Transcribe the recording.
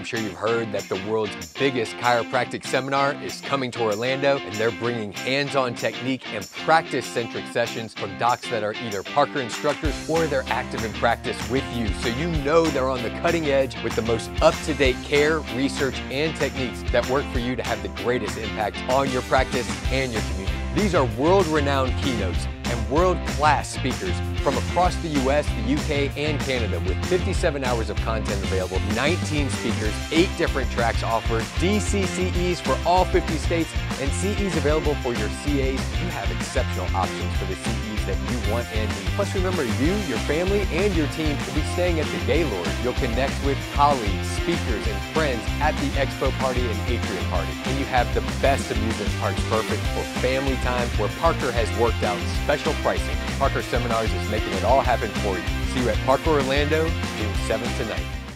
I'm sure you've heard that the world's biggest chiropractic seminar is coming to Orlando, and they're bringing hands-on technique and practice-centric sessions from docs that are either Parker instructors or they're active in practice with you. So you know they're on the cutting edge with the most up-to-date care, research, and techniques that work for you to have the greatest impact on your practice and your community. These are world-renowned keynotes world-class speakers from across the US, the UK, and Canada with 57 hours of content available, 19 speakers, 8 different tracks offered, DCCEs for all 50 states, and CEs available for your CAs. You have exceptional options for the CEs that you want and need. Plus remember, you, your family, and your team will be staying at the Gaylord. You'll connect with colleagues, speakers, and friends at the Expo Party and Atrium Party. And you have the best amusement parks perfect for family time where Parker has worked out special pricing. Parker Seminars is making it all happen for you. See you at Parker Orlando, June 7th to 9th.